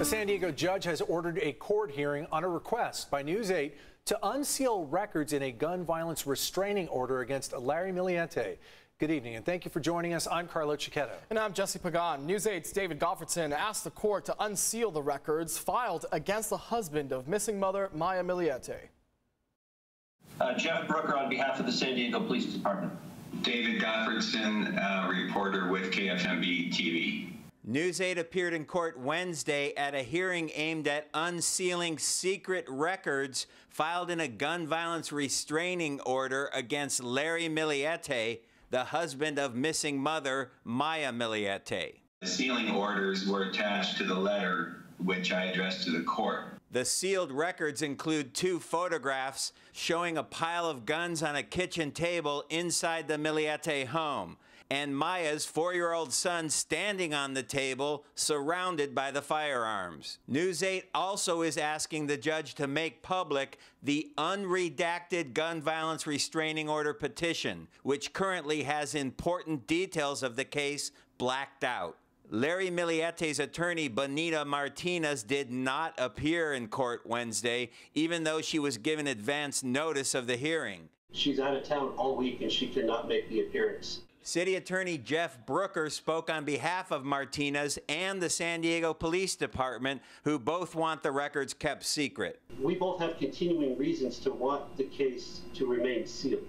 A San Diego judge has ordered a court hearing on a request by News 8 to unseal records in a gun violence restraining order against Larry Millete. Good evening and thank you for joining us. I'm Carlo Cecchetto. And I'm Jesse Pagan. News 8's David Gotfredson asked the court to unseal the records filed against the husband of missing mother Maya Millete. Uh, Jeff Brooker on behalf of the San Diego Police Department. David Gotfredson, uh, reporter with KFMB TV. News 8 appeared in court Wednesday at a hearing aimed at unsealing secret records filed in a gun violence restraining order against Larry Millete, the husband of missing mother Maya Millete. The sealing orders were attached to the letter which I addressed to the court. The sealed records include two photographs showing a pile of guns on a kitchen table inside the Millete home, and Maya's four year old son standing on the table, surrounded by the firearms. News 8 also is asking the judge to make public the unredacted gun violence restraining order petition, which currently has important details of the case blacked out. Larry Millete's attorney, Bonita Martinez, did not appear in court Wednesday, even though she was given advance notice of the hearing. She's out of town all week and she cannot make the appearance. City Attorney Jeff Brooker spoke on behalf of Martinez and the San Diego Police Department, who both want the records kept secret. We both have continuing reasons to want the case to remain sealed.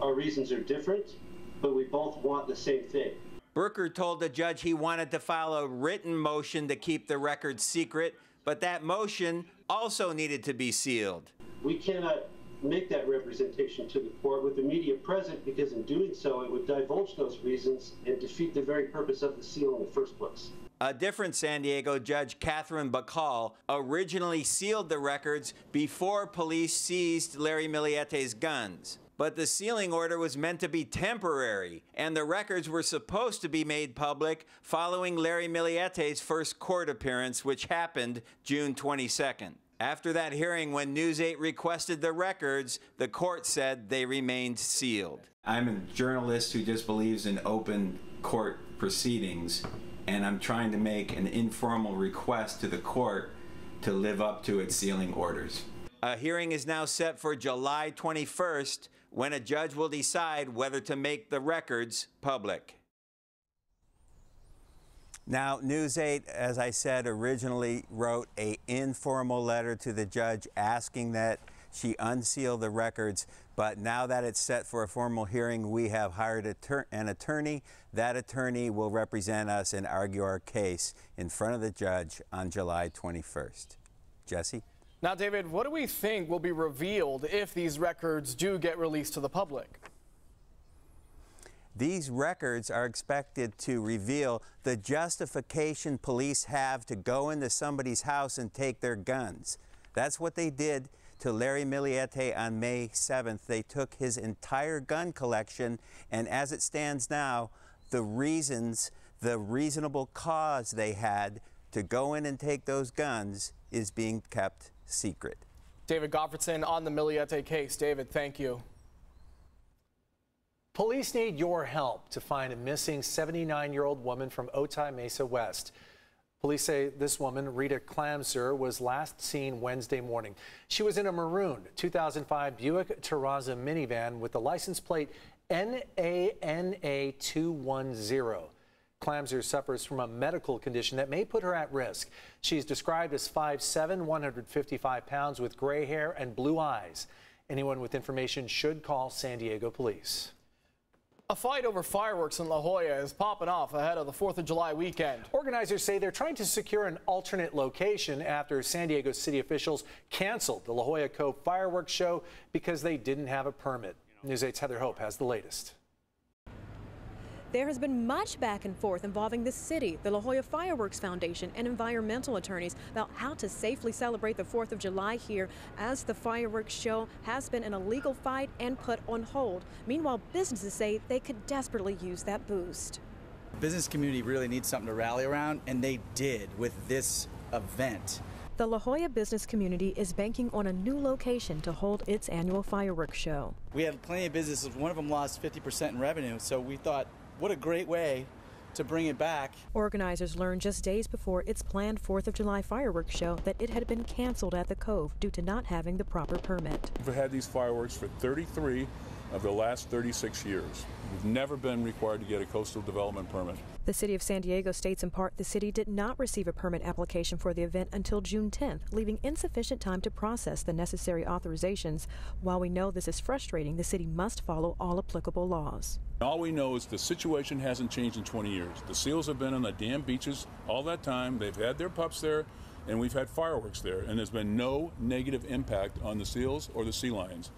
Our reasons are different, but we both want the same thing. Brooker told the judge he wanted to file a written motion to keep the records secret, but that motion also needed to be sealed. We cannot make that representation to the court with the media present because in doing so it would divulge those reasons and defeat the very purpose of the seal in the first place. A different San Diego judge, Katherine Bacal, originally sealed the records before police seized Larry Millete's guns. But the sealing order was meant to be temporary, and the records were supposed to be made public following Larry Millete's first court appearance, which happened June 22nd. After that hearing, when News 8 requested the records, the court said they remained sealed. I'm a journalist who just believes in open court proceedings, and I'm trying to make an informal request to the court to live up to its sealing orders. A hearing is now set for July 21st when a judge will decide whether to make the records public. Now, News 8, as I said, originally wrote a informal letter to the judge asking that she unseal the records, but now that it's set for a formal hearing, we have hired an attorney. That attorney will represent us and argue our case in front of the judge on July 21st. Jesse? Now, David, what do we think will be revealed if these records do get released to the public? These records are expected to reveal the justification police have to go into somebody's house and take their guns. That's what they did to Larry Millete on May 7th. They took his entire gun collection, and as it stands now, the reasons, the reasonable cause they had to go in and take those guns is being kept secret. David Gotfredson on the Millete case. David, thank you. Police need your help to find a missing 79 year old woman from Otay Mesa West. Police say this woman, Rita Klamser, was last seen Wednesday morning. She was in a maroon 2005 Buick Terraza minivan with the license plate NANA 210. Klamser suffers from a medical condition that may put her at risk. She's described as 5'7", 155 pounds with gray hair and blue eyes. Anyone with information should call San Diego police. A fight over fireworks in La Jolla is popping off ahead of the 4th of July weekend. Organizers say they're trying to secure an alternate location after San Diego city officials canceled the La Jolla Cove fireworks show because they didn't have a permit. News 8's Heather Hope has the latest. There has been much back and forth involving the city, the La Jolla Fireworks Foundation, and environmental attorneys about how to safely celebrate the 4th of July here as the fireworks show has been in a legal fight and put on hold. Meanwhile, businesses say they could desperately use that boost. The business community really needs something to rally around, and they did with this event. The La Jolla business community is banking on a new location to hold its annual fireworks show. We had plenty of businesses. One of them lost 50% in revenue, so we thought what a great way to bring it back. Organizers learned just days before its planned 4th of July fireworks show that it had been canceled at the Cove due to not having the proper permit. We've had these fireworks for 33 of the last 36 years. We've never been required to get a coastal development permit. The city of San Diego states in part the city did not receive a permit application for the event until June 10th, leaving insufficient time to process the necessary authorizations. While we know this is frustrating, the city must follow all applicable laws. All we know is the situation hasn't changed in 20 years. The seals have been on the damn beaches all that time. They've had their pups there, and we've had fireworks there, and there's been no negative impact on the seals or the sea lions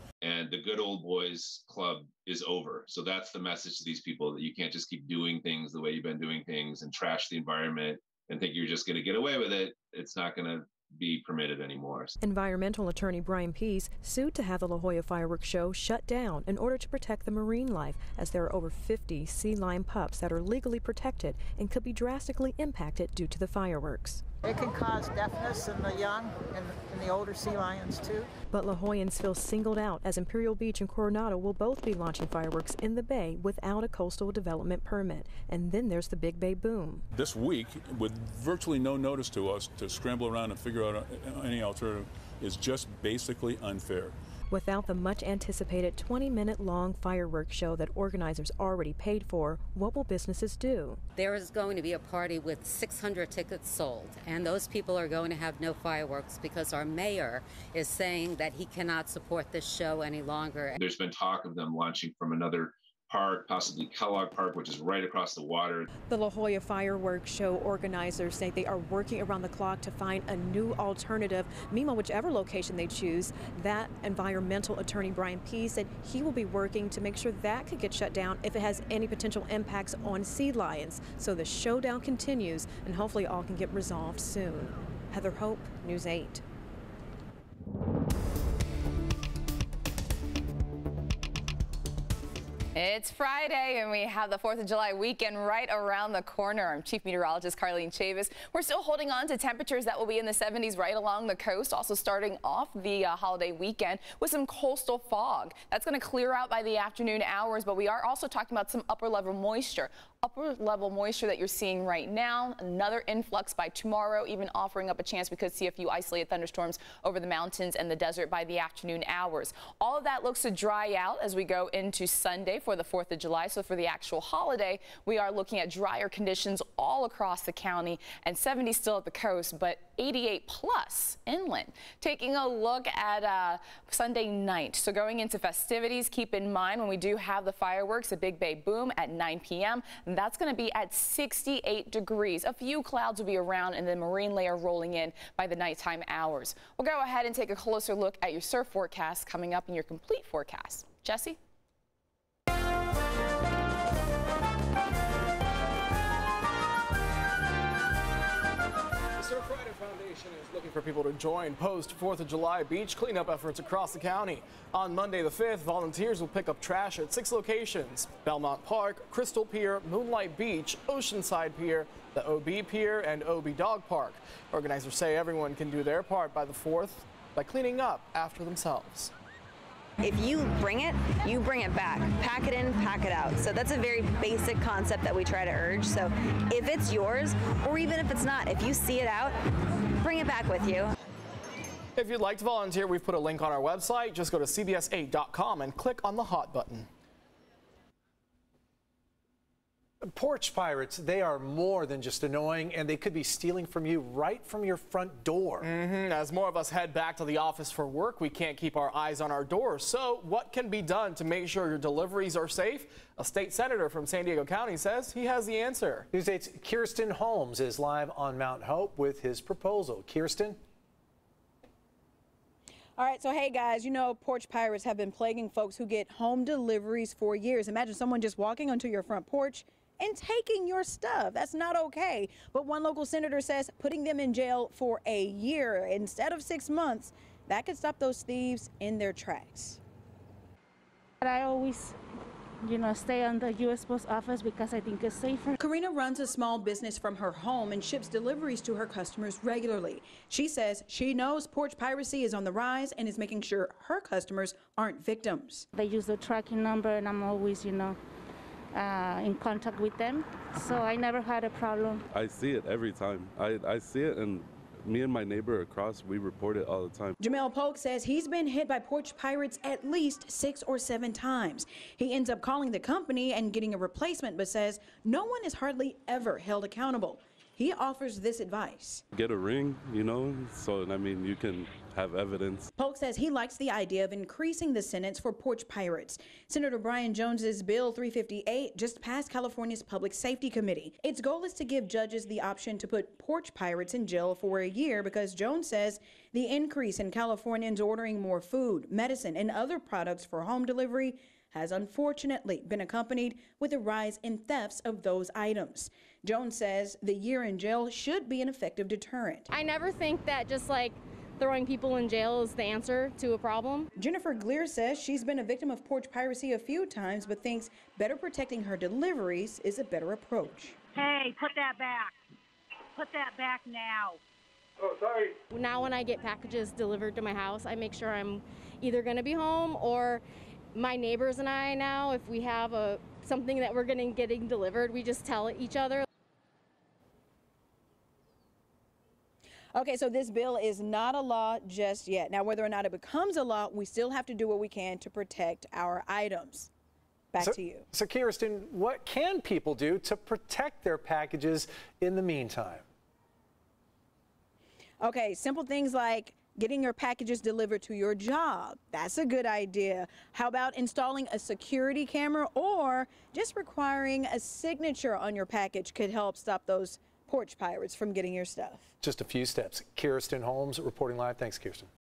the good old boys club is over. So that's the message to these people that you can't just keep doing things the way you've been doing things and trash the environment and think you're just going to get away with it. It's not going to be permitted anymore. Environmental attorney Bryan Pease sued to have the La Jolla fireworks show shut down in order to protect the marine life, as there are over 50 sea lion pups that are legally protected and could be drastically impacted due to the fireworks. It can cause deafness in the young and in the older sea lions too. But La Jollans feel singled out as Imperial Beach and Coronado will both be launching fireworks in the bay without a coastal development permit. And then there's the Big Bay boom. This week, with virtually no notice to us to scramble around and figure out uh, any alternative, is just basically unfair. Without the much anticipated 20 minute long fireworks show that organizers already paid for, what will businesses do? There is going to be a party with 600 tickets sold, and those people are going to have no fireworks because our mayor is saying that he cannot support this show any longer. There's been talk of them launching from another Park, possibly Kellogg Park, which is right across the water. The La Jolla Fireworks Show organizers say they are working around the clock to find a new alternative. Meanwhile, whichever location they choose, that environmental attorney Bryan Pease said he will be working to make sure that could get shut down if it has any potential impacts on sea lions. So the showdown continues, and hopefully all can get resolved soon. Heather Hope, News 8. It's Friday and we have the 4th of July weekend right around the corner. I'm Chief Meteorologist Carlene Chavis. We're still holding on to temperatures that will be in the 70s right along the coast, also starting off the uh, holiday weekend with some coastal fog. That's going to clear out by the afternoon hours, but we are also talking about some upper level moisture upper level moisture that you're seeing right now. Another influx by tomorrow, even offering up a chance we could see a few isolated thunderstorms over the mountains and the desert by the afternoon hours. All of that looks to dry out as we go into Sunday for the 4th of July. So for the actual holiday, we are looking at drier conditions all across the county and 70 still at the coast, but 88 plus inland. Taking a look at uh, Sunday night. So going into festivities, keep in mind when we do have the fireworks, the Big Bay Boom at 9 p.m. That's going to be at 68 degrees. A few clouds will be around and the marine layer rolling in by the nighttime hours. We'll go ahead and take a closer look at your surf forecast coming up in your complete forecast. Jesse? Surf Foundation is looking for people to join post 4th of July beach cleanup efforts across the county. On Monday the 5th, volunteers will pick up trash at six locations Belmont Park, Crystal Pier, Moonlight Beach, Oceanside Pier, the OB Pier, and OB Dog Park. Organizers say everyone can do their part by the 4th by cleaning up after themselves. If you bring it, you bring it back. Pack it in, pack it out. So that's a very basic concept that we try to urge. So if it's yours, or even if it's not, if you see it out, bring it back with you. If you'd like to volunteer, we've put a link on our website. Just go to cbs8.com and click on the hot button. Porch pirates, they are more than just annoying, and they could be stealing from you right from your front door. Mm -hmm. As more of us head back to the office for work, we can't keep our eyes on our doors. So, what can be done to make sure your deliveries are safe? A state senator from San Diego County says he has the answer. News 8's Kirsten Holmes is live on Mount Hope with his proposal. Kirsten? All right, so hey guys, you know porch pirates have been plaguing folks who get home deliveries for years. Imagine someone just walking onto your front porch and taking your stuff. That's not okay. But one local senator says putting them in jail for a year instead of six months, that could stop those thieves in their tracks. I always you know, stay on the U.S. Post Office because I think it's safer. Karina runs a small business from her home and ships deliveries to her customers regularly. She says she knows porch piracy is on the rise and is making sure her customers aren't victims. They use the tracking number, and I'm always, you know, uh, in contact with them. So I never had a problem. I see it every time. I, I see it, and me and my neighbor across, we report it all the time. Jamel Polk says he's been hit by porch pirates at least six or seven times. He ends up calling the company and getting a replacement, but says no one is hardly ever held accountable. He offers this advice. Get a ring, you know, so I mean, you can have evidence. Polk says he likes the idea of increasing the sentence for porch pirates. Senator Brian Jones's Bill 358 just passed California's Public Safety Committee. Its goal is to give judges the option to put porch pirates in jail for a year because Jones says the increase in Californians ordering more food, medicine, and other products for home delivery has unfortunately been accompanied with a rise in thefts of those items. Jones says the year in jail should be an effective deterrent. I never think that just like throwing people in jail is the answer to a problem. Jennifer Glear says she's been a victim of porch piracy a few times, but thinks better protecting her deliveries is a better approach. Hey, put that back. Put that back now. Oh, sorry. Now, when I get packages delivered to my house, I make sure I'm either going to be home or my neighbors and I now, if we have a something that we're getting getting delivered, we just tell each other. Okay, so this bill is not a law just yet. Now, whether or not it becomes a law, we still have to do what we can to protect our items. Back so, to you. So, Kirsten, what can people do to protect their packages in the meantime? Okay, simple things like getting your packages delivered to your job. That's a good idea. How about installing a security camera or just requiring a signature on your package could help stop those porch pirates from getting your stuff. Just a few steps. Kirsten Holmes reporting live. Thanks, Kirsten.